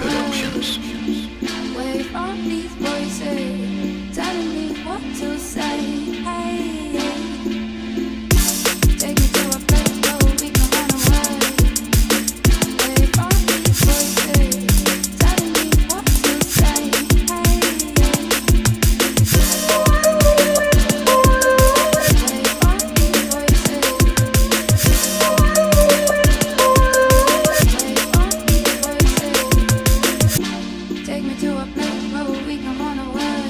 Productions. Take me to a place where we can run away.